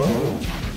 Oh.